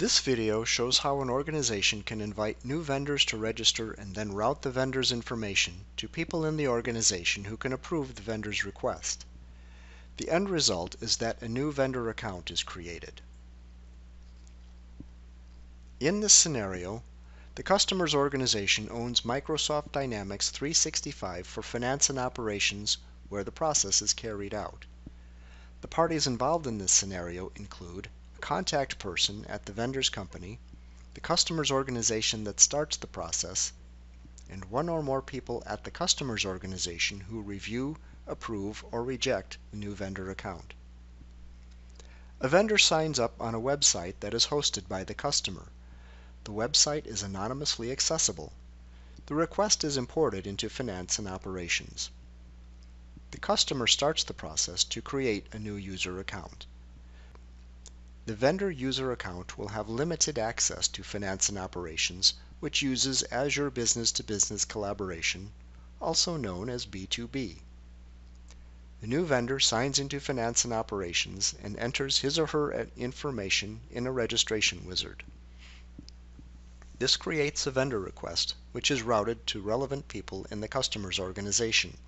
This video shows how an organization can invite new vendors to register and then route the vendor's information to people in the organization who can approve the vendor's request. The end result is that a new vendor account is created. In this scenario, the customer's organization owns Microsoft Dynamics 365 for finance and operations where the process is carried out. The parties involved in this scenario include contact person at the vendor's company, the customer's organization that starts the process, and one or more people at the customer's organization who review, approve, or reject the new vendor account. A vendor signs up on a website that is hosted by the customer. The website is anonymously accessible. The request is imported into finance and operations. The customer starts the process to create a new user account. The vendor user account will have limited access to finance and operations, which uses Azure Business to Business Collaboration, also known as B2B. The new vendor signs into finance and operations and enters his or her information in a registration wizard. This creates a vendor request, which is routed to relevant people in the customer's organization.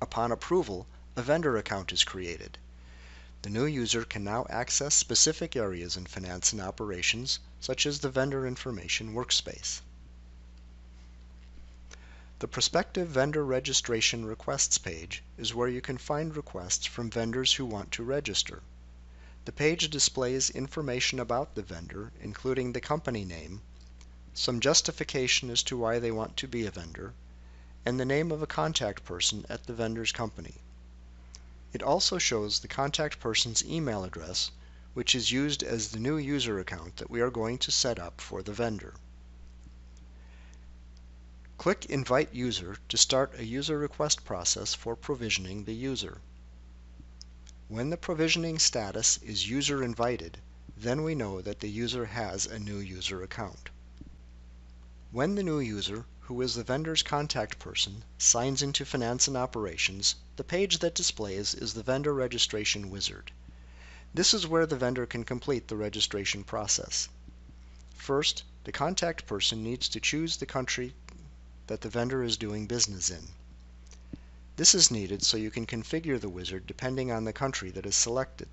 Upon approval, a vendor account is created. The new user can now access specific areas in finance and operations, such as the vendor information workspace. The prospective vendor registration requests page is where you can find requests from vendors who want to register. The page displays information about the vendor, including the company name, some justification as to why they want to be a vendor, and the name of a contact person at the vendor's company. It also shows the contact person's email address, which is used as the new user account that we are going to set up for the vendor. Click Invite User to start a user request process for provisioning the user. When the provisioning status is user invited, then we know that the user has a new user account. When the new user who is the vendor's contact person, signs into Finance and Operations, the page that displays is the Vendor Registration Wizard. This is where the vendor can complete the registration process. First, the contact person needs to choose the country that the vendor is doing business in. This is needed so you can configure the wizard depending on the country that is selected.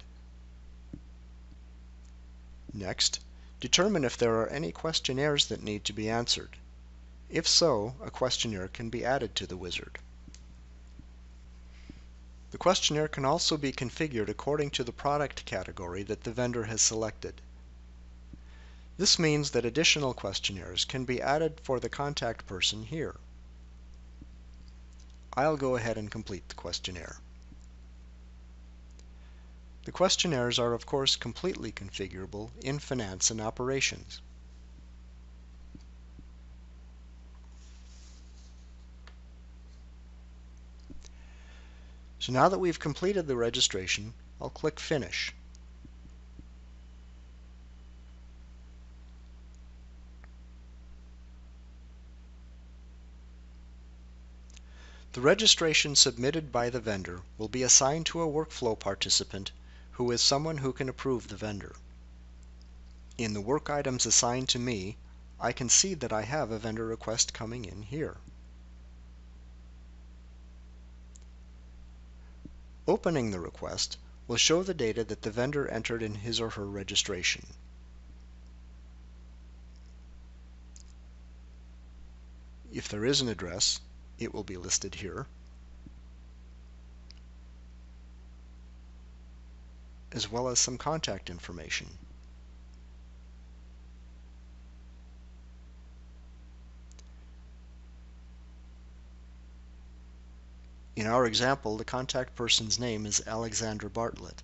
Next, determine if there are any questionnaires that need to be answered. If so, a questionnaire can be added to the wizard. The questionnaire can also be configured according to the product category that the vendor has selected. This means that additional questionnaires can be added for the contact person here. I'll go ahead and complete the questionnaire. The questionnaires are of course completely configurable in Finance and Operations. So now that we've completed the registration, I'll click Finish. The registration submitted by the vendor will be assigned to a workflow participant who is someone who can approve the vendor. In the work items assigned to me, I can see that I have a vendor request coming in here. Opening the request will show the data that the vendor entered in his or her registration. If there is an address, it will be listed here, as well as some contact information. In our example, the contact person's name is Alexandra Bartlett.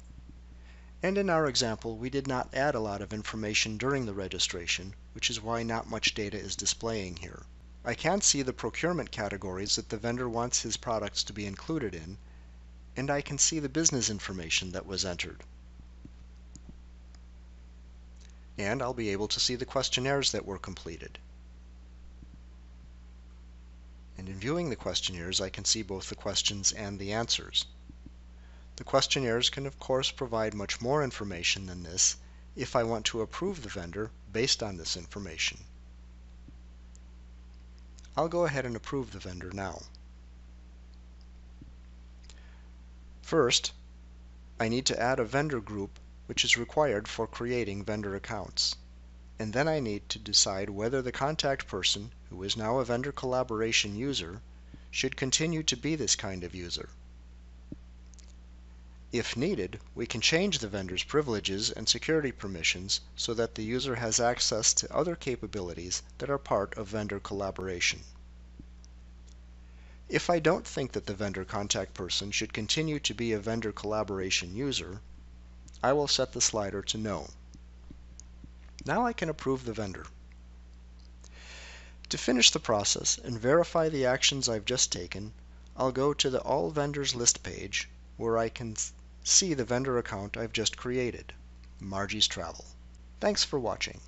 And in our example, we did not add a lot of information during the registration, which is why not much data is displaying here. I can see the procurement categories that the vendor wants his products to be included in, and I can see the business information that was entered. And I'll be able to see the questionnaires that were completed. And in viewing the questionnaires, I can see both the questions and the answers. The questionnaires can of course provide much more information than this if I want to approve the vendor based on this information. I'll go ahead and approve the vendor now. First, I need to add a vendor group which is required for creating vendor accounts. And then I need to decide whether the contact person, who is now a vendor collaboration user, should continue to be this kind of user. If needed, we can change the vendor's privileges and security permissions so that the user has access to other capabilities that are part of vendor collaboration. If I don't think that the vendor contact person should continue to be a vendor collaboration user, I will set the slider to No. Now I can approve the vendor. To finish the process and verify the actions I've just taken, I'll go to the All Vendors List page where I can see the vendor account I've just created, Margie's Travel. Thanks for watching.